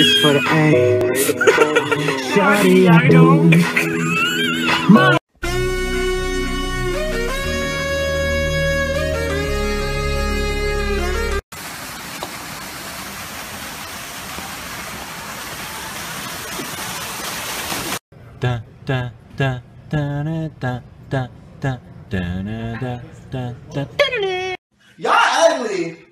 This for the A. Shawty, I don't. da da da da da da da da da da da da da Y'all ugly. Excuse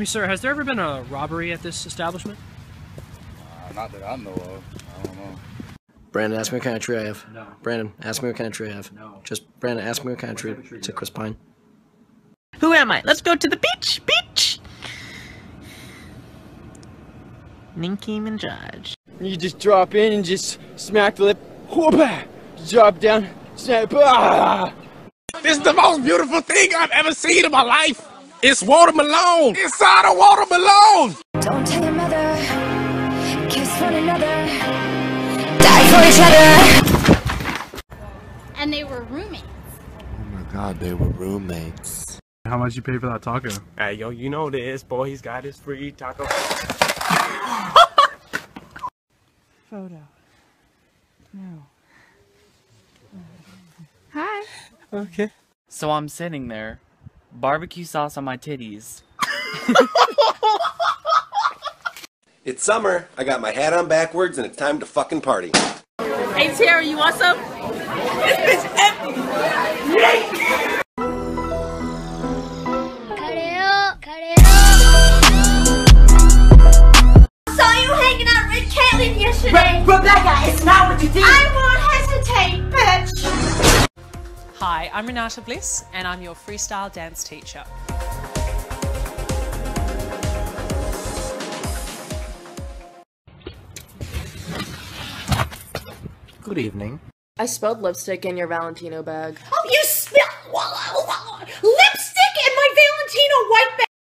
me, sir, has there ever been a robbery at this establishment? Uh, not that I know of. I don't know. Brandon, ask me what kind of tree I have. No. Brandon, ask me what kind of tree I have. No. Just Brandon, ask me what kind of tree. type of tree It's a you Chris Pine. Who am I? Let's go to the beach! Beach! Ninky Minaj. You just drop in and just smack the lip. Whoop! Drop down. Snap. Ah! This is the most beautiful thing I've ever seen in my life. It's watermelon inside a watermelon. Don't tell your mother. Kiss one another. Die for each other. And they were roommates. Oh my god, they were roommates. How much you pay for that taco? Hey, yo, you know this, boy. He's got his free taco. Photo. No. Hi. Okay. So I'm sitting there, barbecue sauce on my titties. It's summer, I got my hat on backwards, and it's time to fucking party. Hey Tara, you want some? This bitch empty! Cut it up. Cut it up. Saw you hanging out with Caitlyn yesterday. Rebecca, it's not what you think! Hi, I'm Renata Bliss, and I'm your freestyle dance teacher. Good evening. I spilled lipstick in your Valentino bag. Oh, you spilled lipstick in my Valentino white bag.